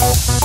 Bye.